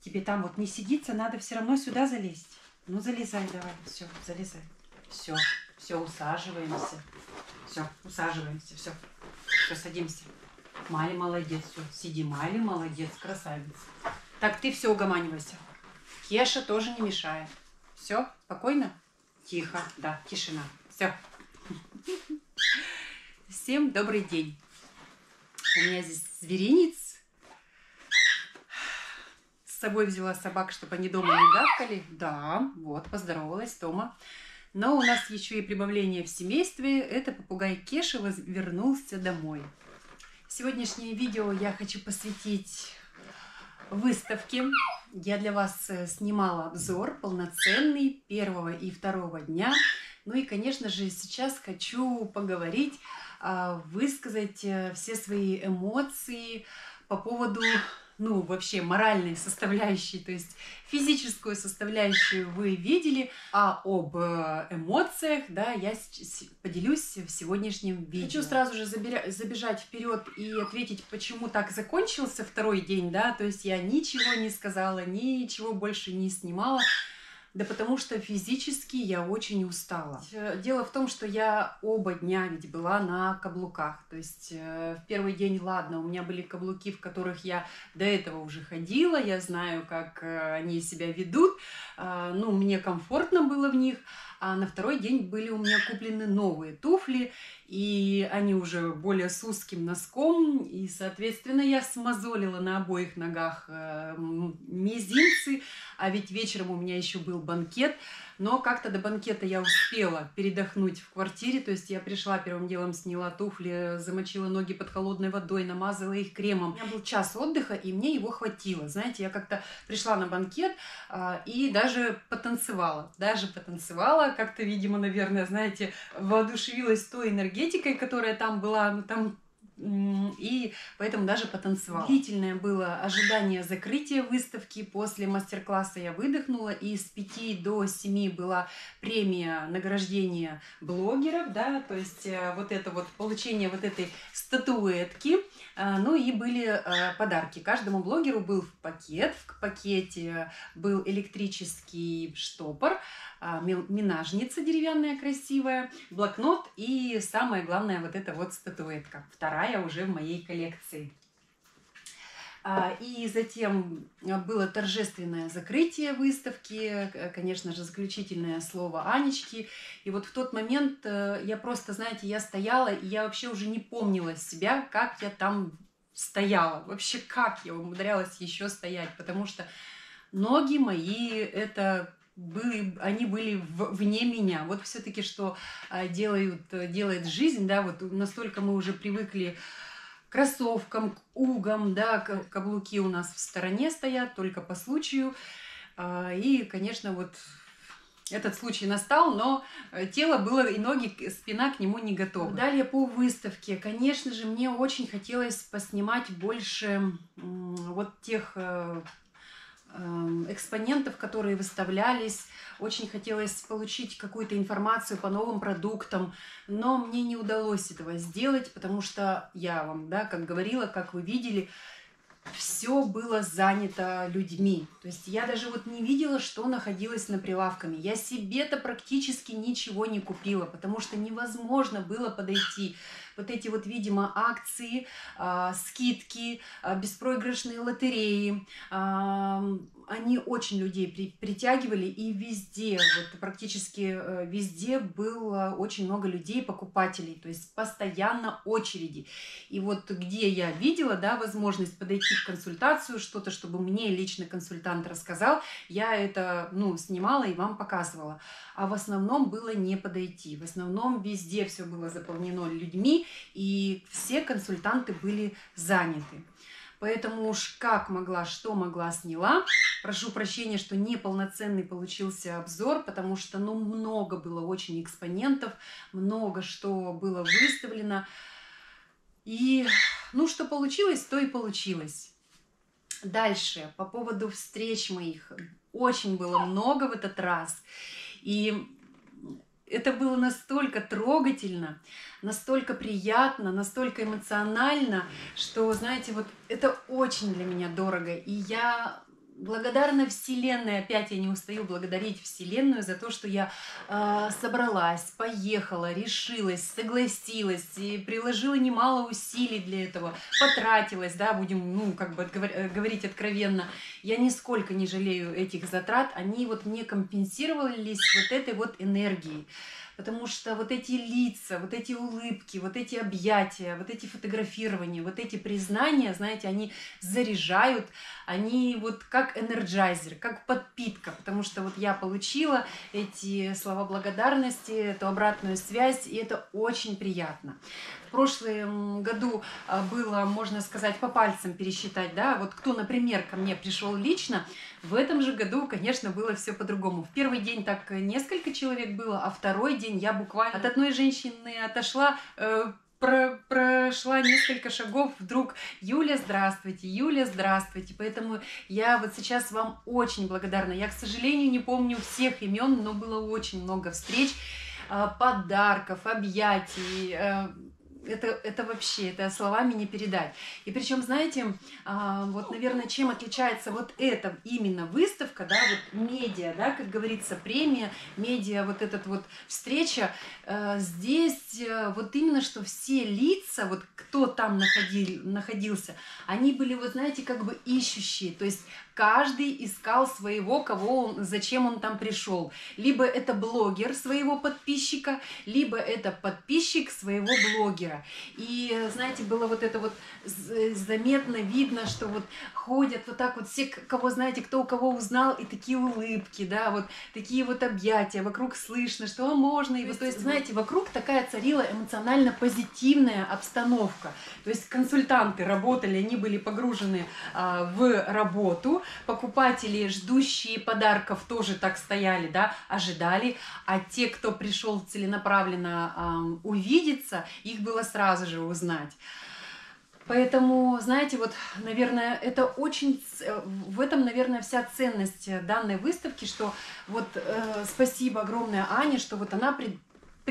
Тебе там вот не сидится, надо все равно сюда залезть. Ну, залезай давай. Все, залезай. Все, все, усаживаемся. Все, усаживаемся, все. Все, садимся. Мали молодец, все. Сиди, Мали молодец, красавица. Так, ты все угоманивайся. Кеша тоже не мешает. Все, спокойно? Тихо, да, тишина. Все. Всем добрый день. У меня здесь зверинец. Собой взяла собак, чтобы они дома не гавкали. Да, вот, поздоровалась дома. Но у нас еще и прибавление в семействе. Это попугай Кеша вернулся домой. Сегодняшнее видео я хочу посвятить выставке. Я для вас э, снимала обзор полноценный первого и второго дня. Ну и, конечно же, сейчас хочу поговорить, а, высказать э, все свои эмоции по поводу ну, вообще моральной составляющей, то есть физическую составляющую вы видели, а об э, эмоциях, да, я поделюсь в сегодняшнем видео. Хочу сразу же забежать вперед и ответить, почему так закончился второй день, да, то есть я ничего не сказала, ничего больше не снимала, да потому что физически я очень устала. Дело в том, что я оба дня ведь была на каблуках. То есть э, в первый день, ладно, у меня были каблуки, в которых я до этого уже ходила, я знаю, как э, они себя ведут, э, ну, мне комфортно было в них. А на второй день были у меня куплены новые туфли, и они уже более с узким носком, и, соответственно, я смазолила на обоих ногах э, мизинцы, а ведь вечером у меня еще был банкет, но как-то до банкета я успела передохнуть в квартире, то есть я пришла первым делом, сняла туфли, замочила ноги под холодной водой, намазала их кремом. У меня был час отдыха, и мне его хватило. Знаете, я как-то пришла на банкет а, и даже потанцевала. Даже потанцевала, как-то, видимо, наверное, знаете, воодушевилась той энергетикой, которая там была. Ну, там и поэтому даже потанцевала. Длительное было ожидание закрытия выставки. После мастер-класса я выдохнула, и с 5 до 7 была премия награждения блогеров, да, то есть э, вот это вот получение вот этой статуэтки, э, ну и были э, подарки. Каждому блогеру был пакет, в пакете был электрический штопор, а, минажница деревянная красивая, блокнот и самое главное вот эта вот статуэтка. Вторая уже в моей коллекции. А, и затем было торжественное закрытие выставки, конечно же, заключительное слово Анечки. И вот в тот момент э, я просто, знаете, я стояла, и я вообще уже не помнила себя, как я там стояла. Вообще, как я умудрялась еще стоять, потому что ноги мои это были, они были в, вне меня. Вот все-таки, что а, делают, делает жизнь, да, вот настолько мы уже привыкли кроссовкам, к угам, да, каблуки у нас в стороне стоят, только по случаю. А, и, конечно, вот этот случай настал, но э, тело было и ноги, спина к нему не готова. Далее по выставке. Конечно же, мне очень хотелось поснимать больше вот тех э, экспонентов, которые выставлялись. Очень хотелось получить какую-то информацию по новым продуктам, но мне не удалось этого сделать, потому что я вам, да, как говорила, как вы видели, все было занято людьми. То есть я даже вот не видела, что находилось на прилавками. Я себе-то практически ничего не купила, потому что невозможно было подойти вот эти вот, видимо, акции, э, скидки, э, беспроигрышные лотереи, они очень людей при, притягивали, и везде, вот практически э, везде было очень много людей, покупателей, то есть постоянно очереди. И вот где я видела, да, возможность подойти в консультацию, что-то, чтобы мне лично консультант рассказал, я это, ну, снимала и вам показывала. А в основном было не подойти. В основном везде все было заполнено людьми, и все консультанты были заняты. Поэтому уж как могла, что могла, сняла. Прошу прощения, что неполноценный получился обзор, потому что ну, много было очень экспонентов, много что было выставлено. И ну, что получилось, то и получилось. Дальше, по поводу встреч моих. Очень было много в этот раз. И это было настолько трогательно, настолько приятно, настолько эмоционально, что, знаете, вот это очень для меня дорого. И я благодарна Вселенной. Опять я не устаю благодарить Вселенную за то, что я э, собралась, поехала, решилась, согласилась и приложила немало усилий для этого, потратилась, да, будем, ну, как бы э, говорить откровенно. Я нисколько не жалею этих затрат, они вот мне компенсировались вот этой вот энергией потому что вот эти лица, вот эти улыбки, вот эти объятия, вот эти фотографирования, вот эти признания, знаете, они заряжают, они вот как Energizer, как подпитка, потому что вот я получила эти слова благодарности, эту обратную связь, и это очень приятно. В прошлом году а, было, можно сказать, по пальцам пересчитать, да, вот кто, например, ко мне пришел лично, в этом же году, конечно, было все по-другому. В первый день так несколько человек было, а второй день я буквально от одной женщины отошла, э, про, прошла несколько шагов, вдруг Юля, здравствуйте, Юля, здравствуйте. Поэтому я вот сейчас вам очень благодарна. Я, к сожалению, не помню всех имен, но было очень много встреч, э, подарков, объятий, э, это, это вообще, это словами не передать. И причем, знаете, а, вот, наверное, чем отличается вот эта именно выставка, да, вот медиа, да, как говорится, премия, медиа, вот этот вот встреча, э, здесь э, вот именно, что все лица, вот кто там находил, находился, они были, вот знаете, как бы ищущие, то есть каждый искал своего, кого он, зачем он там пришел. Либо это блогер своего подписчика, либо это подписчик своего блогера. И, знаете, было вот это вот заметно видно, что вот ходят вот так вот все, кого знаете, кто у кого узнал, и такие улыбки, да, вот такие вот объятия, вокруг слышно, что можно, и вот, то есть, знаете, вокруг такая царила эмоционально позитивная обстановка. То есть консультанты работали, они были погружены а, в работу, покупатели, ждущие подарков, тоже так стояли, да, ожидали, а те, кто пришел целенаправленно э, увидеться, их было сразу же узнать. Поэтому, знаете, вот, наверное, это очень, в этом, наверное, вся ценность данной выставки, что вот э, спасибо огромное Ане, что вот она пред,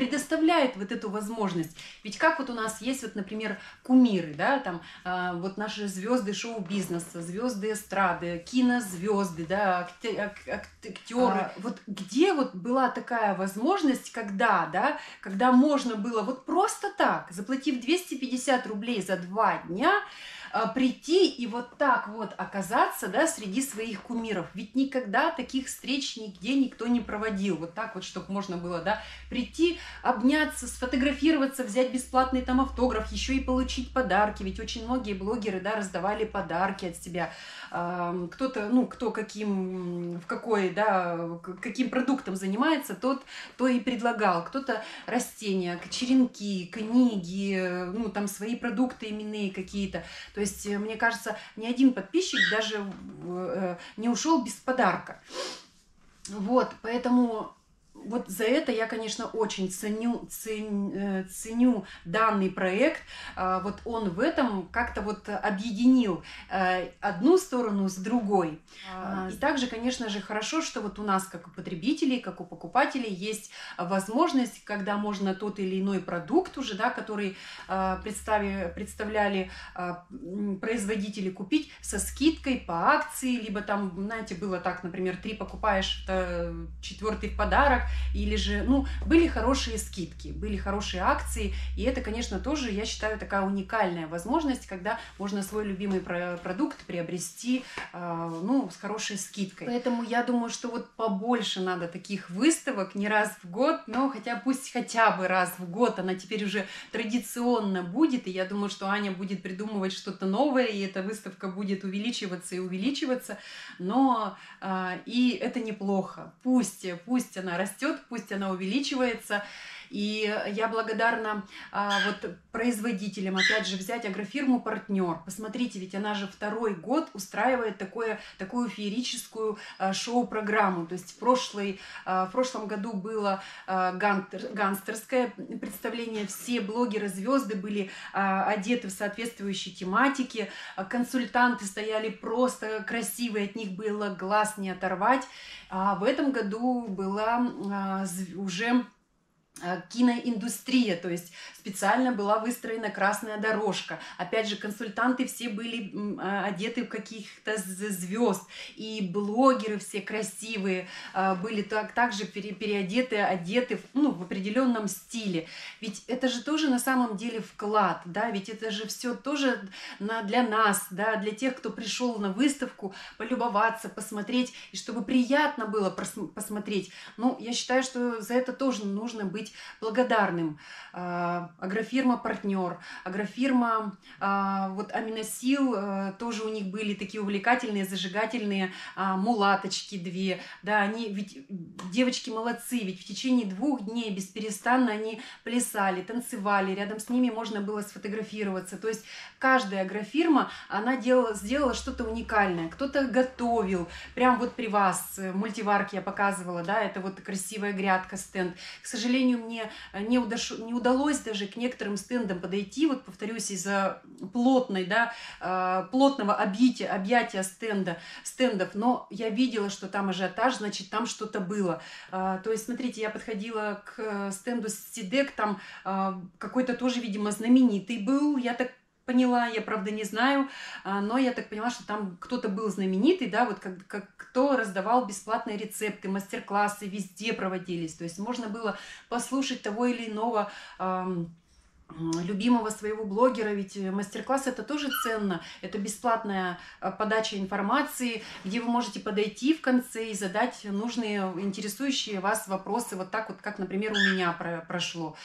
предоставляет вот эту возможность. Ведь как вот у нас есть вот, например, кумиры, да, там э, вот наши звезды шоу-бизнеса, звезды эстрады, кинозвезды, да, актеры. А, вот где вот была такая возможность, когда, да, когда можно было вот просто так, заплатив 250 рублей за два дня, а, прийти и вот так вот оказаться, да, среди своих кумиров. Ведь никогда таких встреч нигде никто не проводил. Вот так вот, чтобы можно было, да, прийти, обняться, сфотографироваться, взять бесплатный там автограф, еще и получить подарки. Ведь очень многие блогеры, да, раздавали подарки от себя кто-то, ну, кто каким, в какой, да, каким продуктом занимается, тот то и предлагал. Кто-то растения, черенки, книги, ну, там свои продукты именные какие-то. То есть, э, мне кажется, ни один подписчик даже э, не ушел без подарка. Вот, поэтому вот за это я, конечно, очень ценю, цен, э, ценю данный проект. А, вот он в этом как-то вот объединил э, одну сторону с другой. А, и также, конечно же, хорошо, что вот у нас, как у потребителей, как у покупателей, есть возможность, когда можно тот или иной продукт уже, да, который а, представи, представляли производители купить со скидкой по акции, либо там, знаете, было так, например, три покупаешь, четвертый в подарок, или же, ну, были хорошие скидки, были хорошие акции, и это, конечно, тоже, я считаю, такая уникальная возможность, когда можно свой любимый продукт приобрести, э, ну, с хорошей скидкой. Поэтому я думаю, что вот побольше надо таких выставок, не раз в год, но хотя пусть хотя бы раз в год она теперь уже традиционно будет, и я думаю, что Аня будет придумывать что-то новое, и эта выставка будет увеличиваться и увеличиваться, но э, и это неплохо. Пусть, пусть она растет, растет, пусть она увеличивается. И я благодарна а, вот производителям, опять же, взять агрофирму «Партнер». Посмотрите, ведь она же второй год устраивает такое, такую феерическую а, шоу-программу. То есть в, прошлый, а, в прошлом году было а, гангстер, гангстерское представление. Все блогеры, звезды были а, одеты в соответствующей тематике. А, консультанты стояли просто красивые, от них было глаз не оторвать. А в этом году была а, уже Э, киноиндустрия, то есть специально была выстроена красная дорожка. Опять же, консультанты все были а, одеты в каких-то звезд, и блогеры все красивые а, были так, также переодеты, одеты ну, в определенном стиле. Ведь это же тоже на самом деле вклад, да, ведь это же все тоже на, для нас, да, для тех, кто пришел на выставку, полюбоваться, посмотреть, и чтобы приятно было посмотреть. Ну, я считаю, что за это тоже нужно быть быть благодарным. А, агрофирма «Партнер», агрофирма а, вот «Аминосил», а, тоже у них были такие увлекательные, зажигательные мулаточки две. Да, они, ведь девочки молодцы, ведь в течение двух дней бесперестанно они плясали, танцевали, рядом с ними можно было сфотографироваться. То есть каждая агрофирма, она делала, сделала что-то уникальное. Кто-то готовил, прям вот при вас, в мультиварке я показывала, да, это вот красивая грядка, стенд. К сожалению, мне не, удош... не удалось даже к некоторым стендам подойти, вот повторюсь, из-за плотной, да, а, плотного объятия, объятия стенда, стендов, но я видела, что там ажиотаж, значит, там что-то было. А, то есть, смотрите, я подходила к стенду Сидек, там какой-то тоже, видимо, знаменитый был, я так поняла, я правда не знаю, а, но я так поняла, что там кто-то был знаменитый, да, вот как, как кто раздавал бесплатные рецепты, мастер-классы везде проводились, то есть можно было послушать того или иного любимого своего блогера, ведь мастер-класс это тоже ценно, это бесплатная а, подача информации, где вы можете подойти в конце и задать нужные, интересующие вас вопросы, вот так вот, как, например, у меня прошло.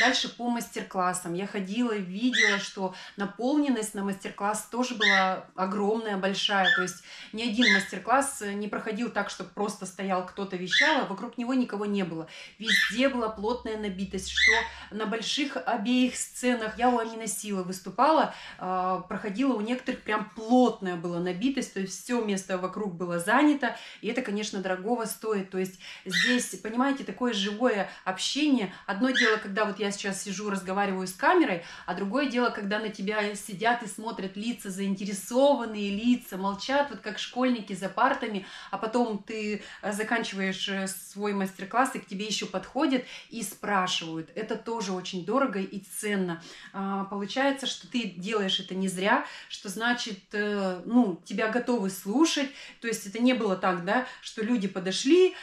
Дальше по мастер-классам. Я ходила, видела, что наполненность на мастер-класс тоже была огромная, большая. То есть ни один мастер-класс не проходил так, чтобы просто стоял кто-то вещал, а вокруг него никого не было. Везде была плотная набитость, что на больших обеих сценах я у Амина Сила выступала, а, проходила у некоторых прям плотная была набитость, то есть все место вокруг было занято, и это, конечно, дорогого стоит. То есть здесь, понимаете, такое живое общение. Одно дело, когда вот я я сейчас сижу, разговариваю с камерой, а другое дело, когда на тебя сидят и смотрят лица, заинтересованные лица, молчат, вот как школьники за партами, а потом ты э, заканчиваешь э, свой мастер-класс, и к тебе еще подходят и спрашивают. Это тоже очень дорого и ценно. А, получается, что ты делаешь это не зря, что значит, э, ну, тебя готовы слушать, то есть это не было так, да, что люди подошли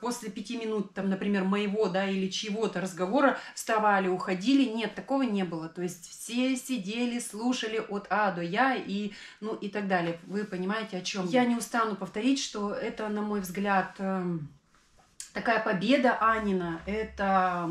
после пяти минут, там, например, моего, да, или чьего-то разговора, встав вставали, уходили. Нет, такого не было. То есть все сидели, слушали от А до Я и, ну, и так далее. Вы понимаете, о чем я. не устану повторить, что это, на мой взгляд, эм, такая победа Анина. Это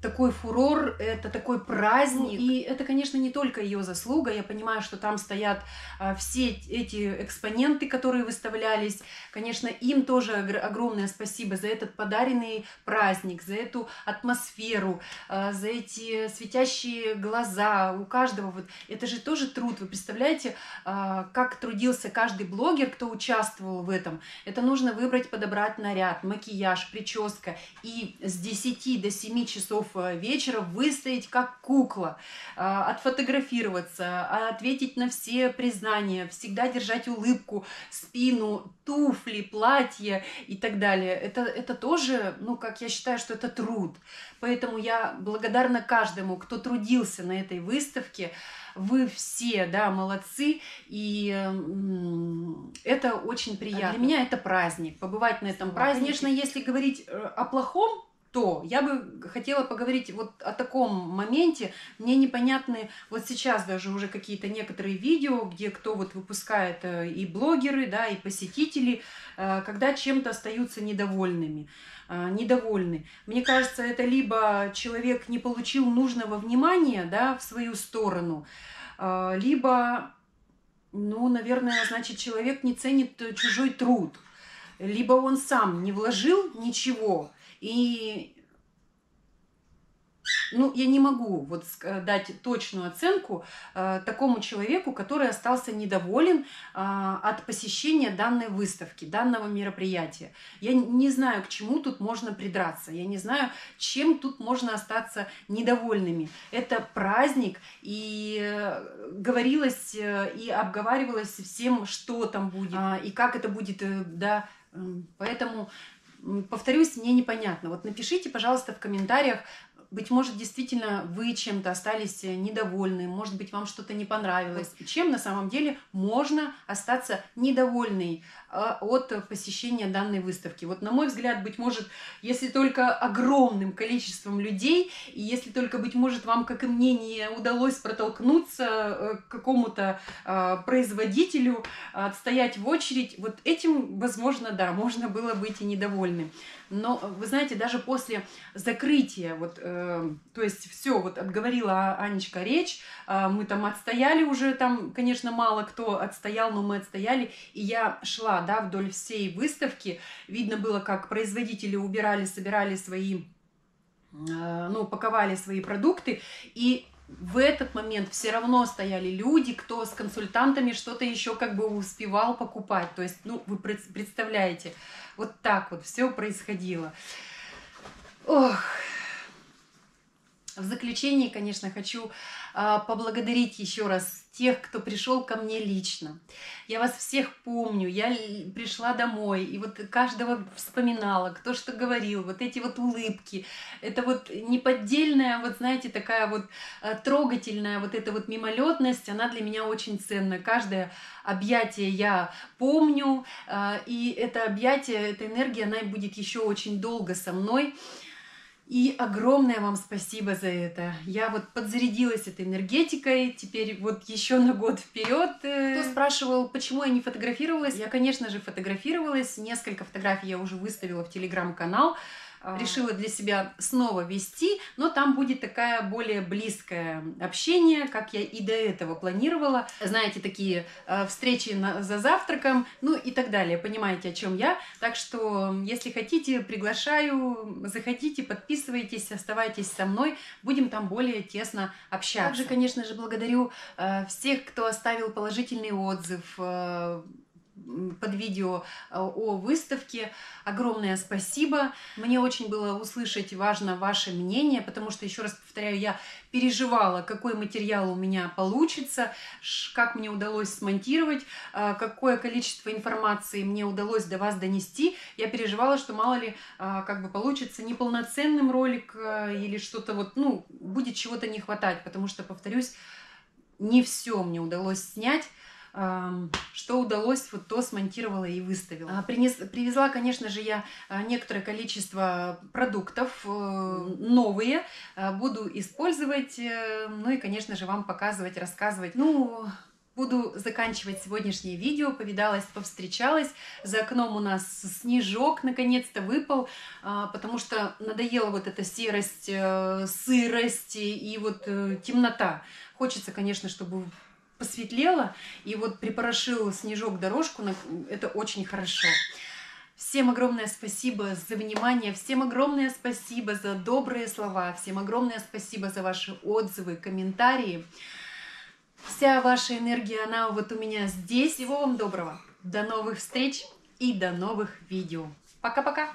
такой фурор, это такой праздник. И это, конечно, не только ее заслуга. Я понимаю, что там стоят а, все эти экспоненты, которые выставлялись. Конечно, им тоже огромное спасибо за этот подаренный праздник, за эту атмосферу, а, за эти светящие глаза у каждого. Вот это же тоже труд. Вы представляете, а, как трудился каждый блогер, кто участвовал в этом. Это нужно выбрать, подобрать наряд, макияж, прическа. И с 10 до 7 часов Э, вечера выстоять как кукла, э, отфотографироваться, ответить на все признания, всегда держать улыбку, спину, туфли, платье и так далее. Это, это тоже, ну, как я считаю, что это труд. Поэтому я благодарна каждому, кто трудился на этой выставке. Вы все, да, молодцы, и это очень приятно. А для меня это праздник, побывать на этом празднике. Конечно, если говорить э, о плохом, то я бы хотела поговорить вот о таком моменте. Мне непонятны вот сейчас даже уже какие-то некоторые видео, где кто вот выпускает э, и блогеры, да, и посетители, э, когда чем-то остаются недовольными, э, недовольны. Мне кажется, это либо человек не получил нужного внимания, да, в свою сторону, либо, ну, наверное, значит, человек не ценит чужой труд, либо он сам не вложил ничего, и ну, я не могу вот дать точную оценку э, такому человеку, который остался недоволен э, от посещения данной выставки, данного мероприятия. Я не знаю, к чему тут можно придраться, я не знаю, чем тут можно остаться недовольными. Это праздник, и э, говорилось э, и обговаривалось всем, что там будет, э, и как это будет, э, да, Поэтому повторюсь, мне непонятно. Вот напишите, пожалуйста, в комментариях, быть может, действительно вы чем-то остались э, недовольны, может быть, вам что-то не понравилось. Чем на самом деле можно остаться недовольной а, от посещения данной выставки? Вот, на мой взгляд, быть может, если только огромным количеством людей, и если только, быть может, вам, как и мне, не удалось протолкнуться э, к какому-то а, производителю, отстоять в очередь, вот этим, возможно, да, можно было быть и недовольным. Но, вы знаете, даже после закрытия вот э, то есть все, вот отговорила Анечка речь, э, мы там отстояли уже, там, конечно, мало кто отстоял, но мы отстояли, и я шла, да, вдоль всей выставки, видно было, как производители убирали, собирали свои, э, ну, паковали свои продукты, и в этот момент все равно стояли люди, кто с консультантами что-то еще как бы успевал покупать. То есть, ну, вы представляете, вот так вот все происходило. Ох, в заключении, конечно, хочу а, поблагодарить еще раз тех, кто пришел ко мне лично. Я вас всех помню, я пришла домой, и вот каждого вспоминала, кто что говорил, вот эти вот улыбки, это вот неподдельная, вот знаете, такая вот а, трогательная вот эта вот мимолетность, она для меня очень ценна. Каждое объятие я помню, а, и это объятие, эта энергия, она будет еще очень долго со мной. И огромное вам спасибо за это. Я вот подзарядилась этой энергетикой, теперь вот еще на год вперед. Э, Кто спрашивал, почему я не фотографировалась? Я, конечно же, фотографировалась. Несколько фотографий я уже выставила в телеграм-канал. А. решила для себя снова вести, но там будет такая более близкое общение, как я и до этого планировала. Знаете, такие э, встречи на, за завтраком, ну и так далее. Понимаете, о чем я. Так что, если хотите, приглашаю, заходите, подписывайтесь, оставайтесь со мной, будем там более тесно общаться. Также, конечно же, благодарю э, всех, кто оставил положительный отзыв, э, под видео э, о выставке. Огромное спасибо. Мне очень было услышать, важно ваше мнение, потому что, еще раз повторяю, я переживала, какой материал у меня получится, как мне удалось смонтировать, э, какое количество информации мне удалось до вас донести. Я переживала, что мало ли э, как бы получится неполноценным ролик или что-то вот, ну, будет чего-то не хватать, потому что, повторюсь, не все мне удалось снять что удалось, вот то смонтировала и выставила. А, принес, привезла, конечно же, я а, некоторое количество продуктов, э, новые, а, буду использовать, э, ну и, конечно же, вам показывать, рассказывать. Ну, Буду заканчивать сегодняшнее видео. Повидалась, повстречалась. За окном у нас снежок наконец-то выпал, потому что надоела вот эта серость, э, сырость и вот темнота. Хочется, конечно, чтобы посветлело, и вот припорошил снежок дорожку, это очень хорошо. Всем огромное спасибо за внимание, всем огромное спасибо за добрые слова, всем огромное спасибо за ваши отзывы, комментарии. Вся ваша энергия, она вот у меня здесь. Всего вам доброго. До новых встреч и до новых видео. Пока-пока.